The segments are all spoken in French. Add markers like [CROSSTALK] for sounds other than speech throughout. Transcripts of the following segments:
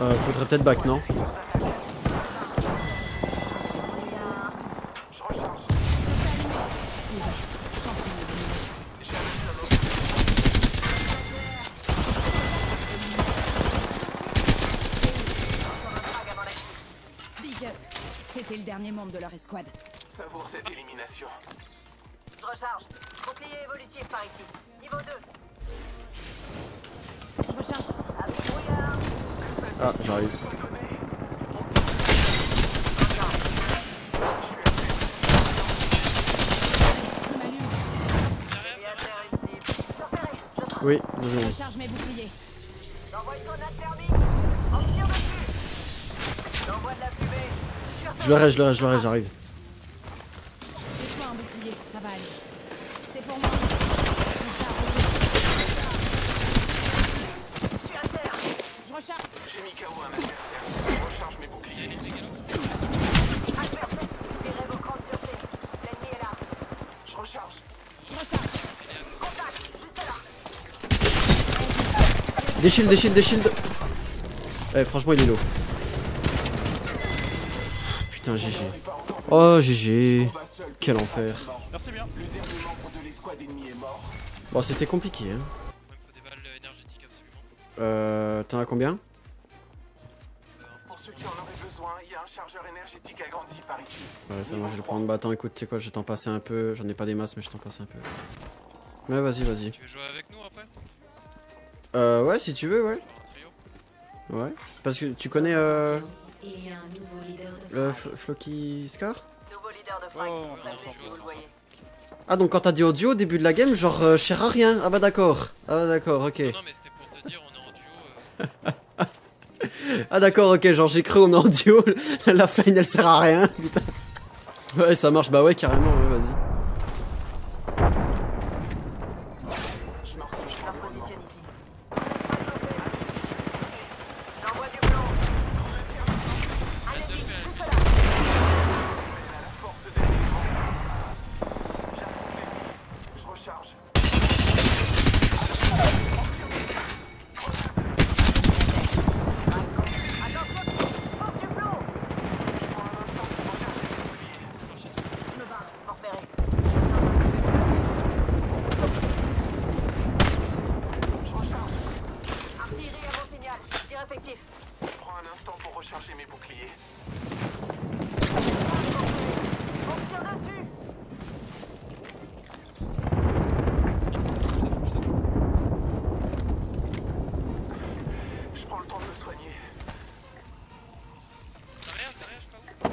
Euh, faudrait peut-être back, non Big up. C'était le dernier membre de leur escouade. Savoure cette élimination. Je recharge. Bouclier évolutif par ici. Niveau 2. Je recharge. Avec brouillard. Ah, j'arrive. Je m'allume. Et à terre une cible. Repéré. Je frappe. Oui, deux Je recharge mes boucliers. J'envoie une grenade thermique. On tire dessus. J'envoie de la fumée. Sur Je le reste, je le reste, je le reste, j'arrive. Fais-toi un bouclier, ça va aller. C'est pour moi. Je suis à terre. Je recharge. J'ai mis KO un adversaire. Je recharge mes boucliers. Adversaire. Tirez vos grandes sûretés. L'ennemi est là. Je recharge. Je recharge. Contact. Juste là. Des shields, des shields, des shields. Eh, franchement, il est low. Putain, GG. Oh, GG. Quel enfer. Merci bien. Le dernier membre de l'escouade ennemie est mort. Bon, c'était compliqué, hein. Euh, t'en as combien Pour ceux qui en auraient besoin, il y a un chargeur énergétique agrandi par ici. Ouais, ça, moi, je vais le prendre. Bah, attends, écoute, tu sais quoi, je vais t'en passer un peu. J'en ai pas des masses, mais je t'en passe un peu. Ouais, vas-y, vas-y. Tu veux jouer avec nous après? Euh, ouais, si tu veux, ouais. Ouais. Parce que tu connais, euh, Il y a un nouveau leader de le Floki Scar? Nouveau leader de Frank. Oh, Prévenez ensemble, si vous le ensemble. voyez. Ah, donc quand t'as dit audio au début de la game, genre, euh, je à rien. Ah, bah, d'accord. Ah, bah, d'accord, ok. Non, non, mais [LAUGHS] Ah, d'accord, ok, genre, j'ai cru en duo. [LAUGHS] la fine, elle sert à rien, [LAUGHS] putain. Ouais, ça marche, bah, ouais, carrément, ouais, vas-y me recouche. Je me repositionne ici. J'envoie du blanc. Un ennemi, juste là. à la force de l'élément. J'attends l'ennemi. Je recharge. Attention, sauf du plomb. Je prends un instant pour recharger mes boucliers. Je me barre, m'en repérer. Je recharge. Artillerie à mon signal. Tir effectif. Je prends un instant pour recharger mes boucliers. On me tire dessus. Je prends le temps de me soigner. T'as rien, t'as rien, je sais pas où.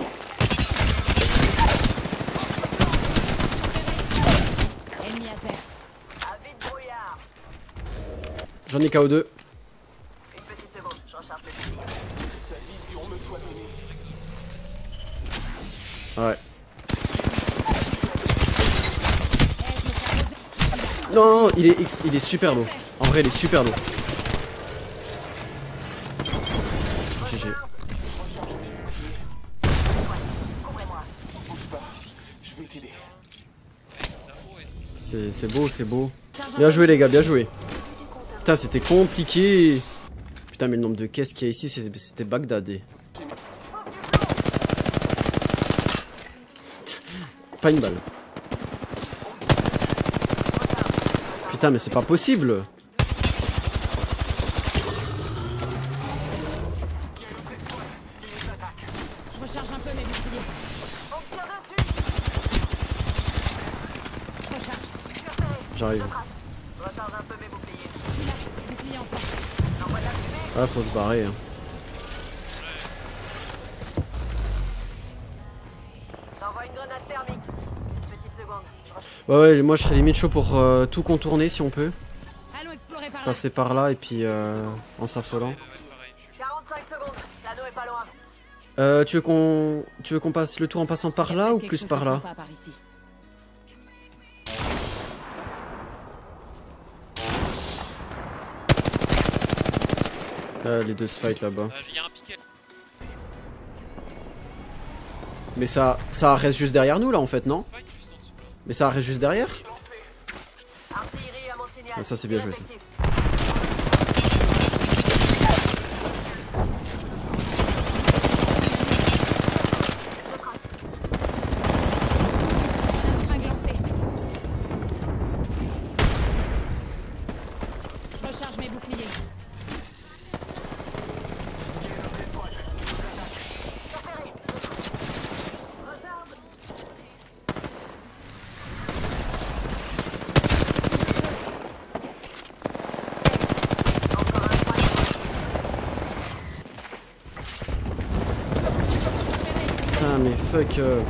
Ennemi à terre. À vite brouillard. J'en ai KO2. Une petite seconde, je recharge mes boucliers. Sa vision me soit donnée. Ouais. Non, non, il est, il est super low. En vrai, il est super low. GG. C'est beau, c'est beau. Bien joué, les gars, bien joué. Putain, c'était compliqué. Putain, mais le nombre de caisses qu'il y a ici, c'était Bagdadé. Pas une balle. Putain, mais c'est pas possible. J'arrive. Recharge un peu mes boucliers. Ah, faut se barrer. hein. Ouais, ouais, moi je serais limite chaud pour euh, tout contourner si on peut. Passer par là et puis euh, en s'affolant. Ouais, pareil, je suis 45 secondes. L'anneau est pas loin. Euh, tu veux qu'on tu veux qu'on passe le tour en passant par là ou plus par là Euh, Les deux se fight là-bas. Piquet. Mais ça ça reste juste derrière nous là en fait, non. Mais ça reste juste derrière. Ah, ça, c'est bien joué, ça. effectif. Putain, mais fuck. euh.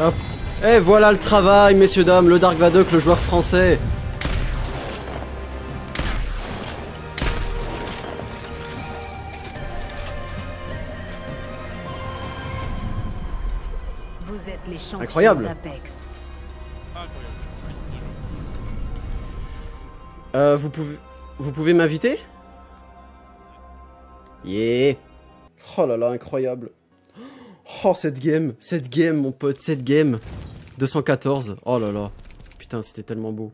Hop. Et voilà le travail, messieurs, dames. Le Dark Vadok, le joueur français. Vous êtes les. Incroyable. Euh, vous pouvez, vous pouvez m'inviter? Yeah. Oh là là, incroyable. Oh, cette game, cette game, mon pote, cette game. 214. Oh là là. Putain, c'était tellement beau.